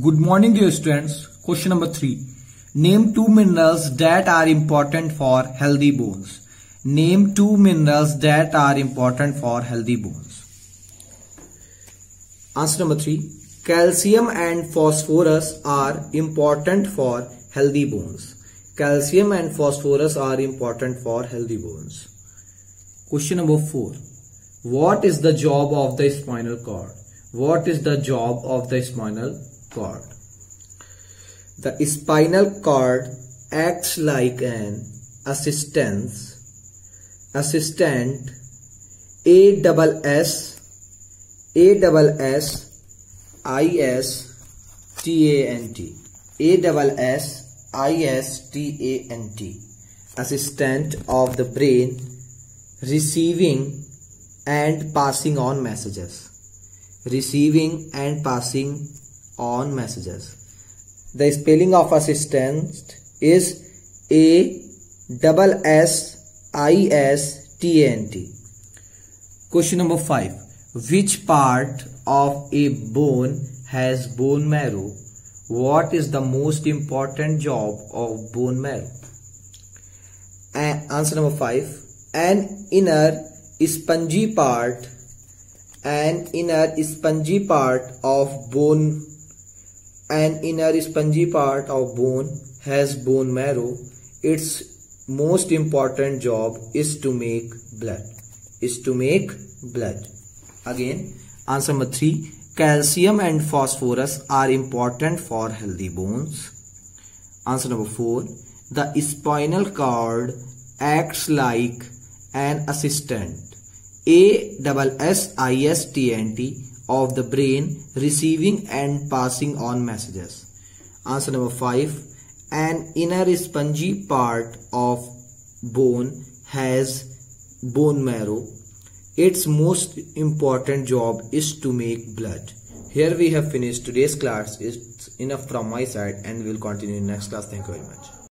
Good morning dear students. Question number 3. Name two minerals that are important for healthy bones. Name two minerals that are important for healthy bones. Answer number 3. Calcium and phosphorus are important for healthy bones. Calcium and phosphorus are important for healthy bones. Question number 4. What is the job of the spinal cord? What is the job of the spinal cord? The spinal cord acts like an assistance assistant A double S A double S I S T A N T A double S I S T A N T assistant of the brain receiving and passing on messages receiving and passing on messages. The spelling of assistant is a double s i s t n t. Question number 5 which part of a bone has bone marrow? What is the most important job of bone marrow? Answer number 5 an inner spongy part. An inner spongy part of bone an inner spongy part of bone has bone marrow. Its most important job is to make blood is to make blood. Again answer number 3 calcium and phosphorus are important for healthy bones. Answer number 4 the spinal cord acts like an assistant. A double S I S T N T of the brain receiving and passing on messages. Answer number 5. An inner spongy part of bone has bone marrow. Its most important job is to make blood. Here we have finished today's class. It's enough from my side and we'll continue in next class. Thank you very much.